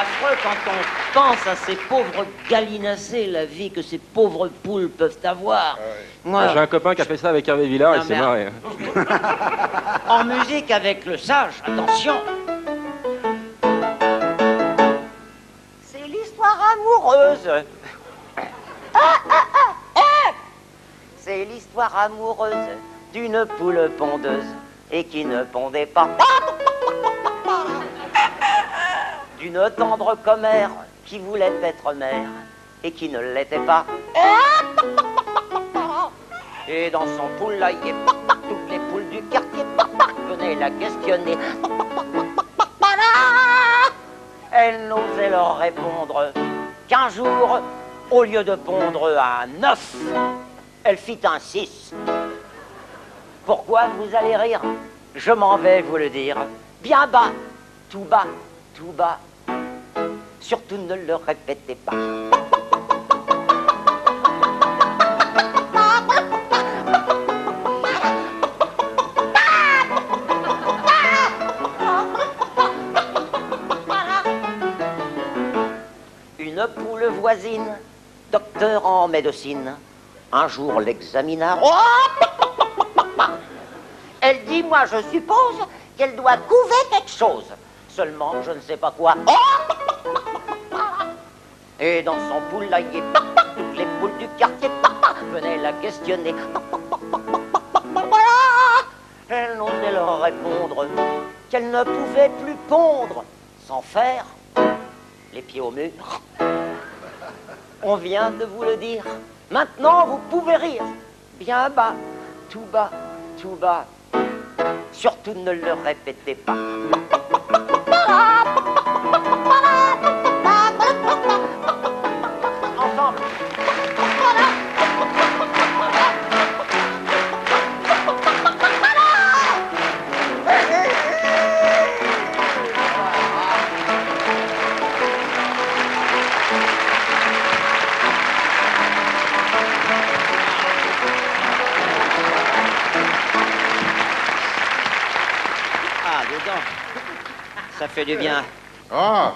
affreux quand on pense à ces pauvres gallinacés, la vie que ces pauvres poules peuvent avoir. Moi, J'ai un copain qui a fait ça avec Hervé Villard, Non, il s'est marré. en musique avec le sage, attention. C'est l'histoire amoureuse. Ah, ah, ah, ah. C'est l'histoire amoureuse d'une poule pondeuse et qui ne pondait pas. D'une tendre commère qui voulait être mère et qui ne l'était pas. Et dans son poulailler, toutes les poules du quartier venaient la questionner. Elle n'osait leur répondre qu'un jour, au lieu de pondre un neuf, elle fit un six. Pourquoi vous allez rire? Je m'en vais vous le dire. Bien bas, tout bas, tout bas. Surtout ne le répétez pas. Une poule voisine, docteur en médecine, un jour l'examina. Oh Elle dit, moi je suppose qu'elle doit couver quelque chose. Seulement, je ne sais pas quoi. Oh Et dans son poulailler, toutes les poules du quartier venaient la questionner. Elle n'osait leur répondre qu'elle ne pouvait plus pondre sans faire les pieds au mur. On vient de vous le dire. Maintenant, vous pouvez rire. Bien bas, tout bas, tout bas. Surtout ne le répétez pas. Dedans. Ça fait du bien. Ah